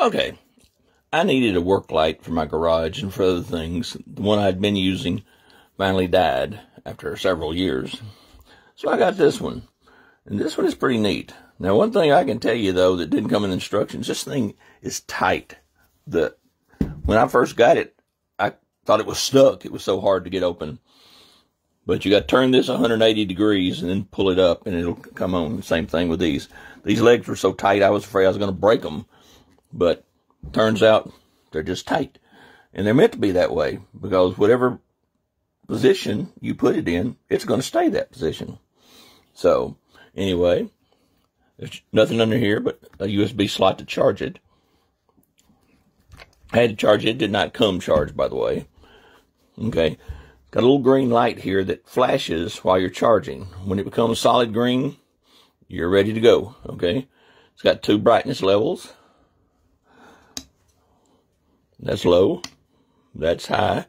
Okay, I needed a work light for my garage and for other things. The one I'd been using finally died after several years. So I got this one. And this one is pretty neat. Now, one thing I can tell you though that didn't come in instructions, this thing is tight. The when I first got it, I thought it was stuck. It was so hard to get open. But you got to turn this 180 degrees and then pull it up and it'll come on. Same thing with these. These legs were so tight I was afraid I was going to break them. But turns out they're just tight. And they're meant to be that way because whatever position you put it in, it's going to stay that position. So anyway, there's nothing under here but a USB slot to charge it. I had to charge it. it did not come charged, by the way. Okay. Got a little green light here that flashes while you're charging. When it becomes solid green, you're ready to go. Okay. It's got two brightness levels. That's low. That's high.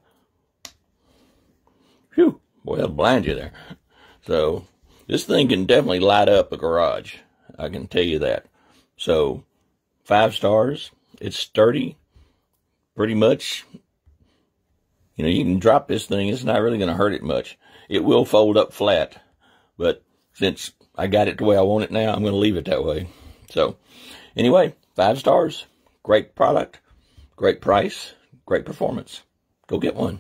Phew. Boy, that'll blind you there. So, this thing can definitely light up a garage. I can tell you that. So, five stars. It's sturdy. Pretty much. You know, you can drop this thing. It's not really going to hurt it much. It will fold up flat. But since I got it the way I want it now, I'm going to leave it that way. So, anyway, five stars. Great product. Great price, great performance. Go get one.